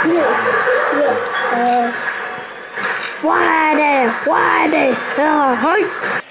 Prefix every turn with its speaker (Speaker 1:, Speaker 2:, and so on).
Speaker 1: Why
Speaker 2: are they? Why are they still hurt?